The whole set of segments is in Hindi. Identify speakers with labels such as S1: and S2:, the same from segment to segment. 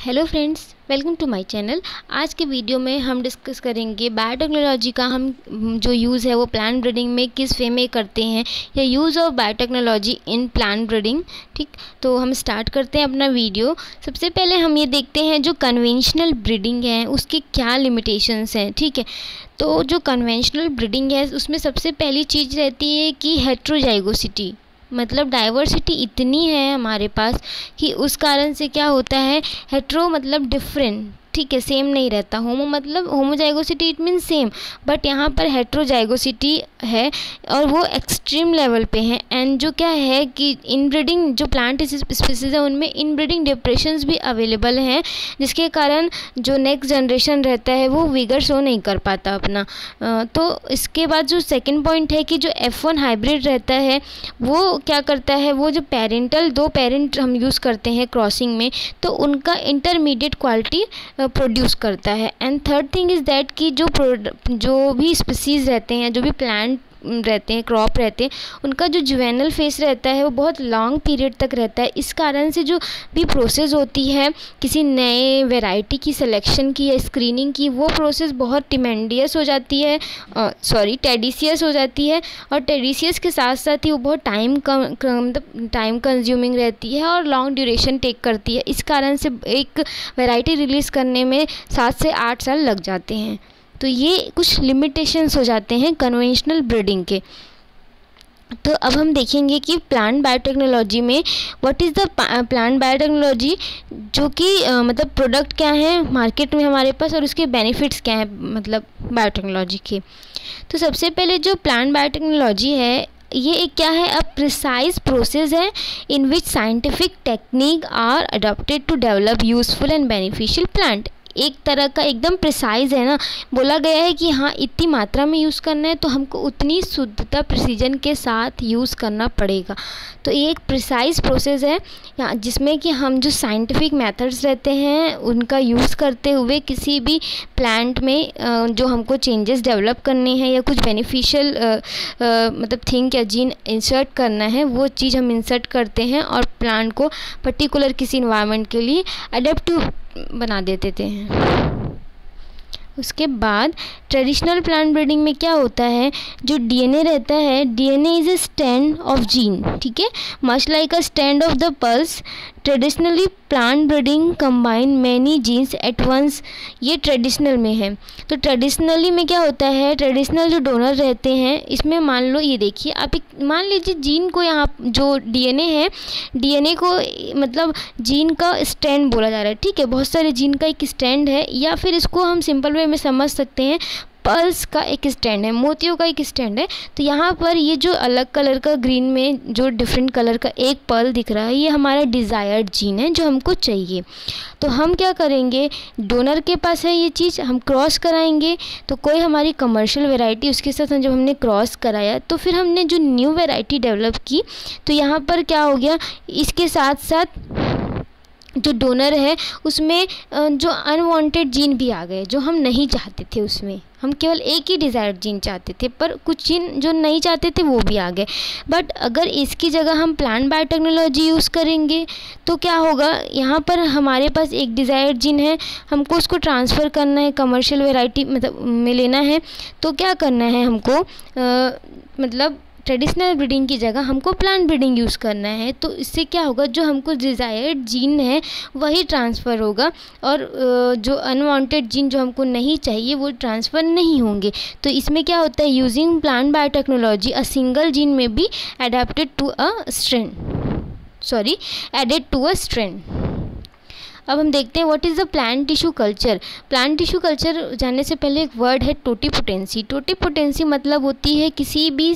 S1: Hello friends welcome to my channel आज के वीडियो में हम डिस्कस करेंगे बायोटेक्नोलॉजी का हम, जो यूज़ है वो प्लांट ब्रीडिंग में किस वे में करते हैं या use of biotechnology in plant breeding ठीक? तो हम स्टार्ट करते हैं अपना वीडियो सबसे पहले हम ये देखते हैं जो कन्वेंशनल ब्रीडिंग है, उसके क्या लिमिटेशंस हैं, ठीक है? तो जो कन्वेंशनल ब्रीडिंग है, उसमें सबसे पहली चीज़ रहती है कि हेट्रोजाइगोसिटी मतलब डाइवर्सिटी इतनी है हमारे पास कि उस कारण से क्या होता है हेट्रो मतलब डिफरेंट ठीक है सेम नहीं रहता। होमो मतलब homozygosity it mean same but यहाँ पर हेट्रोजाइगोसिटी है और वो एक्सट्रीम लेवल पे है। एंड जो क्या है कि इनब्रीडिंग जो प्लांट स्पीसीज है, उनमें इनब्रीडिंग डिप्रेशंस भी अवेलेबल हैं, जिसके कारण जो नेक्स्ट जनरेशन रहता है, वो विगर शो नहीं कर पाता अपना। तो इसके बाद जो सेकेंड पॉइंट है कि जो एफ़ वन हाइब्रिड रहता है, वो क्या करता है, वो जो पेरेंटल दो पेरेंट हम यूज़ करते हैं क्रॉसिंग में तो उनका इंटरमीडिएट क्वालिटी प्रोड्यूस करता है. And third thing is that कि जो जो भी स्पीसीज़ रहते हैं, जो भी प्लांट रहते हैं क्रॉप रहते हैं, उनका जो जुवेनल फेस रहता है, वो बहुत लॉन्ग पीरियड तक रहता है। इस कारण से जो भी प्रोसेस होती है, किसी नए वैरायटी की सिलेक्शन की या स्क्रीनिंग की, वो प्रोसेस बहुत टिमेंडियस हो जाती है सॉरी टेडिसियस हो जाती है और टेडिसियस के साथ साथ ही वो बहुत टाइम मतलब टाइम कंज्यूमिंग रहती है और लॉन्ग ड्यूरेशन टेक करती है। इस कारण से एक वैरायटी रिलीज़ करने में सात से आठ साल लग जाते हैं। तो ये कुछ लिमिटेशंस हो जाते हैं कन्वेंशनल ब्रीडिंग के। तो अब हम देखेंगे कि प्लांट बायोटेक्नोलॉजी में what is the plant biotechnology जो कि मतलब प्रोडक्ट क्या है मार्केट में हमारे पास और उसके बेनिफिट्स क्या हैं मतलब बायोटेक्नोलॉजी के। तो सबसे पहले जो प्लांट बायोटेक्नोलॉजी है, ये एक क्या है अ प्रिसाइज प्रोसेस है in which scientific technique are adopted to develop useful and beneficial plant एक तरह का एकदम प्रिसाइज है ना। बोला गया है कि हाँ इतनी मात्रा में यूज़ करना है तो हमको उतनी शुद्धता प्रिसीजन के साथ यूज़ करना पड़ेगा। तो ये एक प्रिसाइज प्रोसेस है। जिसमें कि हम जो साइंटिफिक मेथड्स रहते हैं, उनका यूज़ करते हुए किसी भी प्लांट में जो हमको चेंजेस डेवलप करने हैं या कुछ बेनिफिशियल मतलब थिंक या जीन इंसर्ट करना है, वो चीज़ हम इंसर्ट करते हैं और प्लांट को पर्टिकुलर किसी इन्वायरमेंट के लिए अडेप्टिव बना देते थे। उसके बाद ट्रेडिशनल प्लांट ब्रीडिंग में क्या होता है? जो डीएनए रहता है DNA is a stand of gene ठीक है? Much like a stand of the pulse traditionally plant breeding combine many genes at once ये ट्रेडिशनल में है। तो ट्रेडिशनली में क्या होता है? ट्रेडिशनल जो डोनर रहते हैं, इसमें मान लो, ये देखिए, आप एक, मान लीजिए जीन को यहाँ, जो डीएनए है डीएनए को मतलब जीन का स्टैंड बोला जा रहा है। ठीक है, बहुत सारे जीन का एक स्टैंड है, या फिर इसको हम सिंपल वे में समझ सकते हैं। पर्ल्स का एक स्टैंड है, मोतियों का एक स्टैंड है तो यहाँ पर ये जो अलग कलर का ग्रीन में जो डिफरेंट कलर का एक पर्ल दिख रहा है, ये हमारा डिज़ायर्ड जीन है जो हमको चाहिए। तो हम क्या करेंगे डोनर के पास है ये चीज़, हम क्रॉस कराएँगे तो कोई हमारी कमर्शियल वेराइटी उसके साथ जब हमने क्रॉस कराया तो फिर हमने जो न्यू वेराइटी डेवलप की तो यहाँ पर क्या हो गया, इसके साथ साथ जो डोनर है उसमें जो अनवांटेड जीन भी आ गए जो हम नहीं चाहते थे उसमें। हम केवल एक ही डिज़ायर्ड जीन चाहते थे पर कुछ जीन जो नहीं चाहते थे वो भी आ गए। बट अगर इसकी जगह हम प्लांट बायोटेक्नोलॉजी यूज़ करेंगे तो क्या होगा? यहाँ पर हमारे पास एक डिज़ायर्ड जीन है हमको उसको ट्रांसफ़र करना है कमर्शियल वेराइटी मतलब में लेना है। तो क्या करना है हमको? आ, मतलब ट्रेडिशनल ब्रीडिंग की जगह हमको प्लांट ब्रीडिंग यूज़ करना है तो इससे क्या होगा, जो हमको डिज़ायर्ड जीन है, वही ट्रांसफ़र होगा और जो अनवांटेड जीन जो हमको नहीं चाहिए, वो ट्रांसफ़र नहीं होंगे। तो इसमें क्या होता है using plant biotechnology a single gene may be adapted to a strain sorry added to a strain अब हम देखते हैं what is the plant tissue culture plant tissue culture जानने से पहले एक वर्ड है टोटीपोटेंसी टोटीपोटेंसी मतलब होती है किसी भी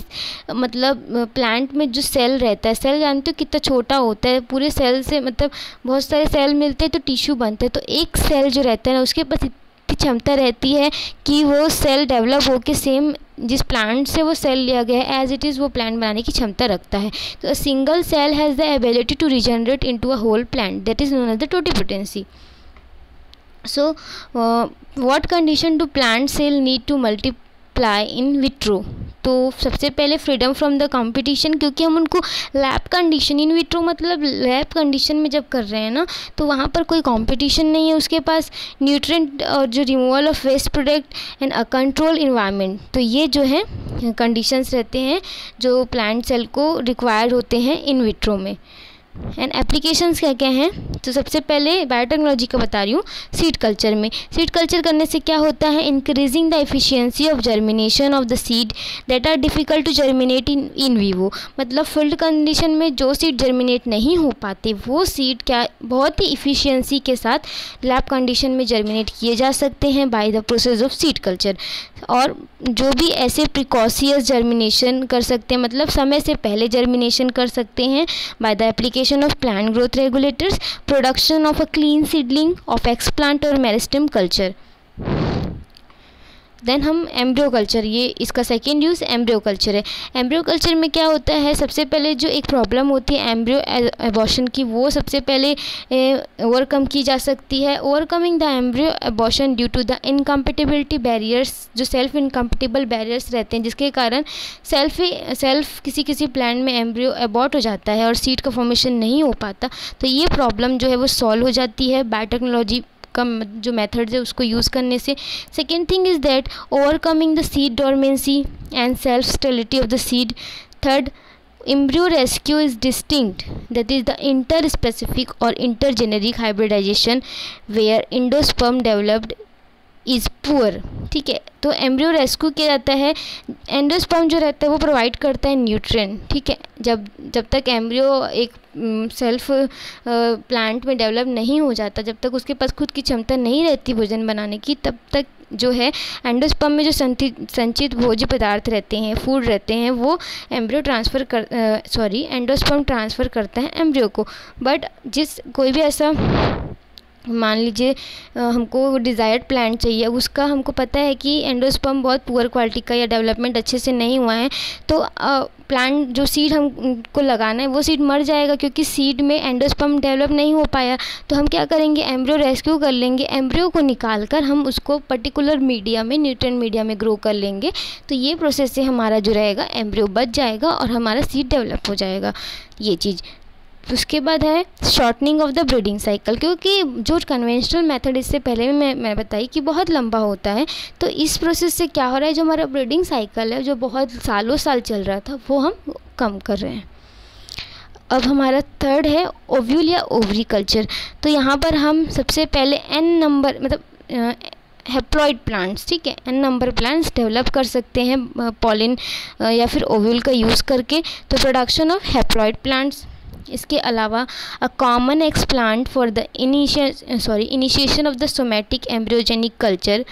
S1: मतलब प्लांट में जो सेल रहता है। सेल जानते हो कितना छोटा होता है, पूरे सेल से मतलब बहुत सारे सेल मिलते हैं तो टिश्यू बनते हैं। तो एक सेल जो रहता है ना, उसके पास इतनी क्षमता रहती है कि वो सेल डेवलप होकर सेम जिस प्लांट से वो सेल लिया गया है एज इट इज़ वो प्लांट बनाने की क्षमता रखता है। तो single cell has the ability to regenerate into a whole plant that is known as the totipotency so uh, what condition do plant cell need to multiply apply in vitro तो सबसे पहले फ्रीडम फ्रॉम द कंपटीशन क्योंकि हम उनको लैब कंडीशन इन विट्रो मतलब लैब कंडीशन में जब कर रहे हैं ना तो वहाँ पर कोई कंपटीशन नहीं है उसके पास। न्यूट्रेंट और जो removal of waste product and a control environment तो ये जो है कंडीशंस रहते हैं जो प्लांट सेल को रिक्वायर होते हैं इन विट्रो में। एंड एप्लीकेशंस क्या क्या हैं? तो सबसे पहले बायोटेक्नोलॉजी का बता रही हूँ सीड कल्चर में। सीड कल्चर करने से क्या होता है? Increasing the efficiency of germination of the seed that are difficult to germinate in in vivo मतलब फ़ील्ड कंडीशन में जो सीड जर्मिनेट नहीं हो पाते, वो सीड क्या, बहुत ही इफ़िशियंसी के साथ लैब कंडीशन में जर्मिनेट किए जा सकते हैं by the process of seed culture और जो भी ऐसे प्रिकॉसियस जर्मिनेशन कर सकते हैं मतलब समय से पहले जर्मिनेशन कर सकते हैं by the application application of plant growth regulators, production of a clean seedling of explant or meristem culture. Then हम एम्ब्रियो कल्चर ये इसका सेकेंड यूज़ एम्ब्रियो कल्चर है। एम्ब्रियो कल्चर में क्या होता है? सबसे पहले जो एक प्रॉब्लम होती है एम्ब्रियो एबॉशन की, वो सबसे पहले ओवरकम की जा सकती है। Overcoming the embryo abortion due to the incompatibility barriers जो सेल्फ इनकम्पिटेबल बैरियर्स रहते हैं, जिसके कारण सेल्फ सेल्फ किसी किसी प्लांट में एम्ब्रियो एबॉट हो जाता है और सीट का फॉर्मेशन नहीं हो पाता। तो ये प्रॉब्लम जो है वो सॉल्व हो जाती है। बायोटेक्नोलॉजी आपका जो मेथड है उसको यूज़ करने से। Second thing is that overcoming the seed dormancy and self sterility of the seed third embryo rescue is distinct that is the inter specific और inter generic hybridization where endosperm developed is poor ठीक है? तो एम्ब्रियो रेस्क्यू किया जाता है। एंडोस्पर्म जो रहता है, वो प्रोवाइड करता है न्यूट्रिएंट ठीक है? जब जब तक एम्ब्रियो एक सेल्फ प्लांट में डेवलप नहीं हो जाता, जब तक उसके पास खुद की क्षमता नहीं रहती भोजन बनाने की, तब तक जो है एंडोस्पर्म में जो संचित भोज्य पदार्थ रहते हैं फ़ूड रहते हैं, वो एम्ब्रियो ट्रांसफ़र कर सॉरी एंडोस्पर्म ट्रांसफ़र करता है एम्ब्रियो को। बट जिस, कोई भी ऐसा मान लीजिए हमको डिज़ायर्ड प्लांट चाहिए, उसका हमको पता है कि एंडोस्पर्म बहुत पुअर क्वालिटी का या डेवलपमेंट अच्छे से नहीं हुआ है तो प्लांट जो सीड हमको लगाना है, वो सीड मर जाएगा क्योंकि सीड में एंडोस्पर्म डेवलप नहीं हो पाया। तो हम क्या करेंगे एम्ब्रियो रेस्क्यू कर लेंगे एम्ब्रियो को निकाल कर हम उसको पर्टिकुलर मीडिया में न्यूट्रन मीडिया में ग्रो कर लेंगे तो ये प्रोसेस से हमारा जो रहेगा एम्ब्रियो बच जाएगा और हमारा सीड डेवलप हो जाएगा। ये चीज़। उसके बाद है shortening of the breeding cycle क्योंकि जो कन्वेंशनल मेथड इससे पहले भी मैं मैं बताई कि बहुत लंबा होता है तो इस प्रोसेस से क्या हो रहा है, जो हमारा ब्रीडिंग साइकिल है, जो बहुत सालों साल चल रहा था, वो हम कम कर रहे हैं। अब हमारा थर्ड है ओव्यूल या ओवरी कल्चर तो यहाँ पर हम सबसे पहले एन नंबर मतलब हेप्लॉइड प्लांट्स ठीक है एन नंबर प्लांट्स डेवलप कर सकते हैं पॉलिन या फिर ओव्यूल का यूज़ करके तो प्रोडक्शन ऑफ़ हेप्लॉइड प्लांट्स इसके अलावा a common explant for the initi sorry initiation of the somatic embryogenic culture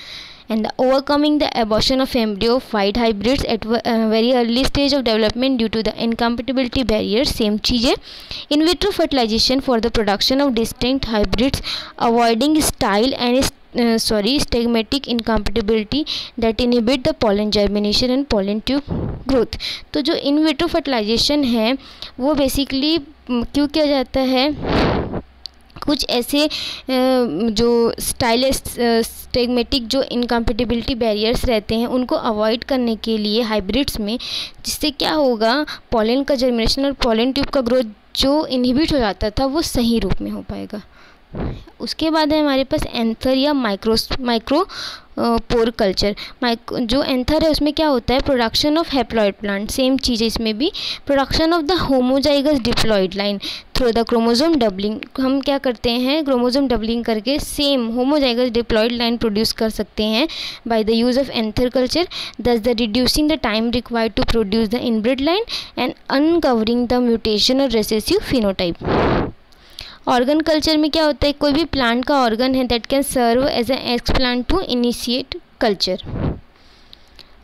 S1: and the overcoming the abortion of embryo fide hybrids at very early stage of development due to the incompatibility barrier same चीज़ है। In vitro fertilization for the production of distinct hybrids avoiding style and sorry stigmatic incompatibility that inhibit the pollen germination and pollen tube growth तो जो इनविट्रो फर्टिलाइजेशन है, वो बेसिकली क्यों किया जाता है? कुछ ऐसे जो स्टाइलिस्ट स्टेगमेटिक जो इनकम्पेटिबिलिटी बैरियर्स रहते हैं, उनको अवॉइड करने के लिए हाइब्रिड्स में, जिससे क्या होगा पॉलन का जर्मिनेशन और पॉलन ट्यूब का ग्रोथ जो इनहिबिट हो जाता था, वो सही रूप में हो पाएगा। उसके बाद है हमारे पास एंथर या माइक्रो माइक्रो पोर कल्चर माइक्रो जो एंथर है, उसमें क्या होता है? Production of haploid plant same चीज़ है इसमें भी. Production of the homozygous diploid line through the chromosome doubling हम क्या करते हैं? क्रोमोजोम डबलिंग करके same homozygous diploid line produce कर सकते हैं by the use of anther culture thus the reducing the time required to produce the inbred line and uncovering the mutation और रेसेसिव फिनोटाइप ऑर्गन कल्चर में क्या होता है, कोई भी प्लांट का ऑर्गन है that can serve as a explant to initiate culture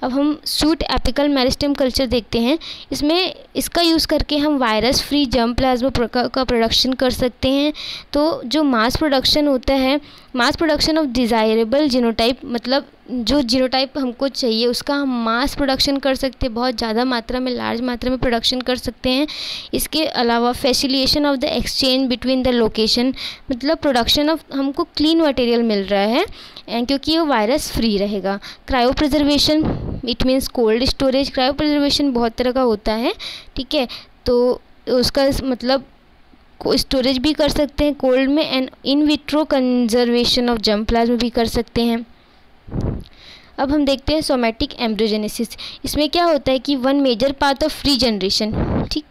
S1: अब हम सूट एपिकल मेरिस्टम कल्चर देखते हैं। इसमें, इसका यूज़ करके हम वायरस फ्री जम प्लाज्मा का प्रोडक्शन कर सकते हैं। तो जो मास प्रोडक्शन होता है mass production of desirable genotype मतलब जो जीनोटाइप हमको चाहिए, उसका हम मास प्रोडक्शन कर सकते हैं, बहुत ज़्यादा मात्रा में, लार्ज मात्रा में प्रोडक्शन कर सकते हैं। इसके अलावा facilitation of the exchange between the location मतलब प्रोडक्शन ऑफ़ हमको क्लीन मटेरियल मिल रहा है क्योंकि वो वायरस फ्री रहेगा। Cryopreservation it means cold storage cryopreservation बहुत तरह का होता है, ठीक है? तो उसका मतलब स्टोरेज भी कर सकते हैं कोल्ड में and in vitro conservation of germplasm भी कर सकते हैं। अब हम देखते हैं सोमेटिक एम्ब्रोजेनेसिस इसमें क्या होता है कि one major part of free generation ठीक?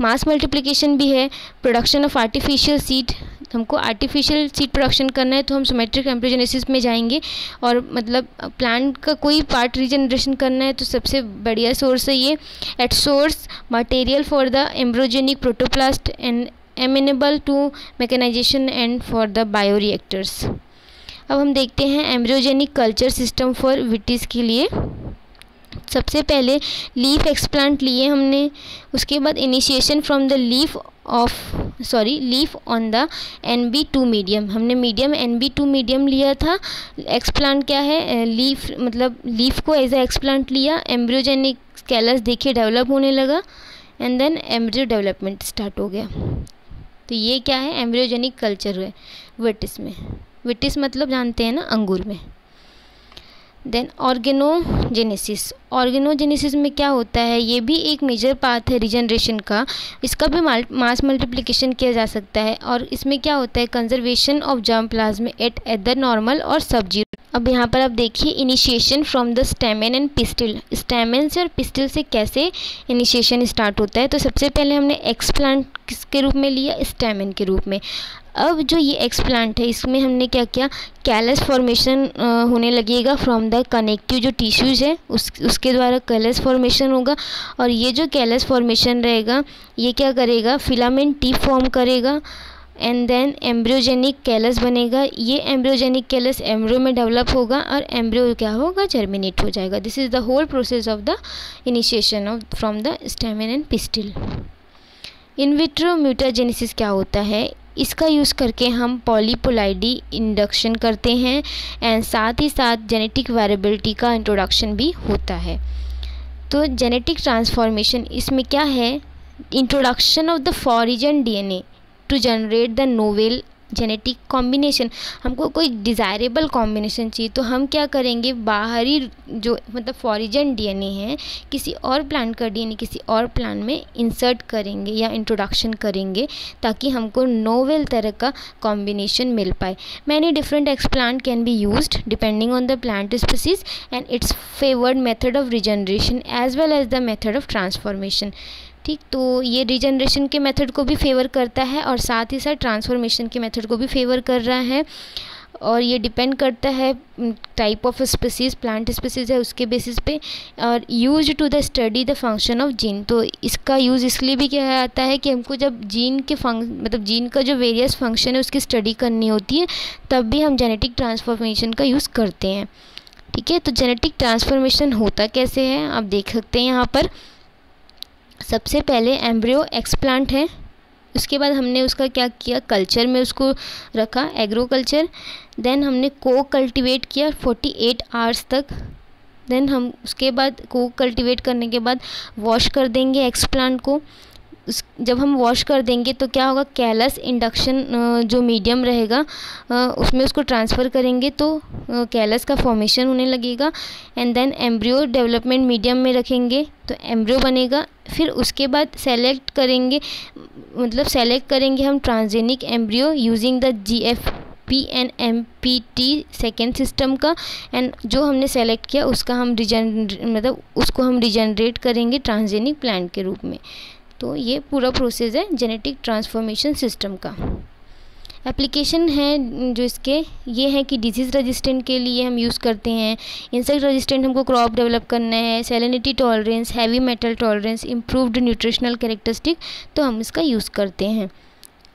S1: मास मल्टीप्लिकेशन भी है प्रोडक्शन ऑफ़ आर्टिफिशियल सीड हमको आर्टिफिशियल सीड प्रोडक्शन करना है तो हम सोमेट्रिक एम्ब्रोजेनेसिस में जाएँगे। और मतलब प्लांट का कोई पार्ट रीजनरेशन करना है तो सबसे बढ़िया सोर्स है ये। At source material for the embryogenic protoplast and amenable to mechanization and for the bioreactors अब हम देखते हैं embryogenic culture system for Vitis के लिए। सबसे पहले लीफ एक्सप्लांट लिए हमने, उसके बाद initiation from the leaf of, sorry, leaf on the N B two medium. हमने medium N B two medium लिया था। एक्सप्लांट क्या है? लीफ मतलब लीफ को एज ए एक्सप्लांट लिया, एम्ब्रियोजेनिक स्केलस देखिए डेवलप होने लगा and then embryo development start हो गया। तो ये क्या है? एम्ब्रियोजेनिक कल्चर है, विटिस में। विटिस मतलब जानते हैं ना अंगूर में। देन ऑर्गेनोजेनेसिस ऑर्गेनोजेनेसिस में क्या होता है, ये भी एक मेजर पार्ट है रिजनरेशन का। इसका भी मास मल्टीप्लिकेशन किया जा सकता है और इसमें क्या होता है conservation of germplasm at either normal और सब ज़ीरो अब यहाँ पर आप देखिए initiation from the stamen and pistil stamen से और पिस्टिल से कैसे इनिशिएशन स्टार्ट होता है? तो सबसे पहले हमने एक्सप्लांट किसके रूप में लिया? स्टेमेन के रूप में। अब जो ये एक्सप्लांट है, इसमें हमने क्या किया? कैलस फॉर्मेशन होने लगेगा फ्रॉम द कनेक्टिव जो टिश्यूज़ है, उस, उसके द्वारा कैलस फॉर्मेशन होगा। और ये जो कैलस फॉर्मेशन रहेगा, ये क्या करेगा? फिलामेंट टी फॉर्म करेगा एंड देन एम्ब्रियोजेनिक कैलस बनेगा। ये एम्ब्रियोजेनिक कैलस एम्ब्रियो में डेवलप होगा और एम्ब्रियो क्या होगा? जर्मिनेट हो जाएगा। This is the whole process of the initiation of from the stamen and pistil in vitro mutagenesis क्या होता है? इसका यूज़ करके हम पॉलीपोलाइडी इंडक्शन करते हैं एंड साथ ही साथ जेनेटिक वेरेबिलिटी का इंट्रोडक्शन भी होता है। तो जेनेटिक ट्रांसफॉर्मेशन इसमें क्या है? Introduction of the foreign DNA to generate the novel genetic combination हमको कोई डिज़ायरेबल कॉम्बिनेशन चाहिए तो हम क्या करेंगे? बाहरी जो मतलब फॉरिजन डीएनए है, किसी और प्लांट का डीएनए किसी और प्लांट में इंसर्ट करेंगे या इंट्रोडक्शन करेंगे, ताकि हमको नोवेल तरह का कॉम्बिनेशन मिल पाए। Many different explant can be use depending on the plant species and its favoured method of regeneration as well as the method of transformation ठीक तो ये रीजनरेशन के मेथड को भी फेवर करता है और साथ ही साथ ट्रांसफॉर्मेशन के मेथड को भी फेवर कर रहा है। और ये डिपेंड करता है type of species plant species है उसके बेसिस पे और use to the study the function of gene तो इसका यूज़ इसलिए भी किया जाता है कि हमको जब जीन के फंक मतलब जीन का जो वेरियस फ़ंक्शन है उसकी स्टडी करनी होती है, तब भी हम जेनेटिक ट्रांसफॉर्मेशन का यूज़ करते हैं। ठीक है तो जेनेटिक ट्रांसफॉर्मेशन होता कैसे है, आप देख सकते हैं यहाँ पर। सबसे पहले एम्ब्रियो एक्सप्लांट है। उसके बाद हमने उसका क्या किया? कल्चर में उसको रखा एग्रो कल्चर देन हमने को कल्टिवेट किया फोर्टी एट आवर्स तक। देन हम उसके बाद को कल्टिवेट करने के बाद वॉश कर देंगे एक्सप्लांट को। उस, जब हम वॉश कर देंगे तो क्या होगा? कैलस इंडक्शन जो मीडियम रहेगा उसमें उसको ट्रांसफ़र करेंगे तो कैलस का फॉर्मेशन होने लगेगा। And then embryo development medium में रखेंगे तो एम्ब्रियो बनेगा। फिर उसके बाद सेलेक्ट करेंगे मतलब सेलेक्ट करेंगे हम transgenic embryo using the G F P N M P T second system का। एंड जो हमने सेलेक्ट किया उसका हम रिजन मतलब उसको हम रिजनरेट करेंगे ट्रांसजेनिक प्लांट के रूप में। तो ये पूरा प्रोसेस है जेनेटिक ट्रांसफॉर्मेशन सिस्टम का। एप्लीकेशन है जो इसके, ये है कि डिज़ीज़ रेजिस्टेंट के लिए हम यूज़ करते हैं। इंसेक्ट रेजिस्टेंट हमको क्रॉप डेवलप करना है salinity tolerance heavy metal tolerance improved nutritional characteristic तो हम इसका यूज़ करते हैं।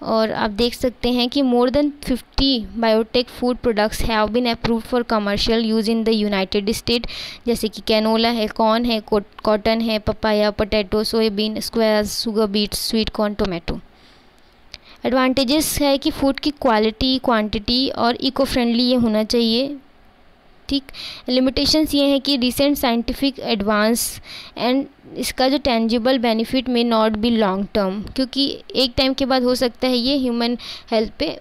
S1: और आप देख सकते हैं कि more than 50 biotech food products have been approved for commercial use in the United State जैसे कि कैनोला है कॉर्न है कॉटन है papaya potato soybean squash sugar beet sweet corn tomato advantages है कि फ़ूड की क्वालिटी क्वांटिटी और इको फ्रेंडली ये होना चाहिए। ठीक लिमिटेशंस ये हैं कि रिसेंट साइंटिफिक एडवांस एंड इसका जो टेंजिबल बेनिफिट में नॉट बी लॉन्ग टर्म क्योंकि एक टाइम के बाद हो सकता है ये ह्यूमन हेल्थ पे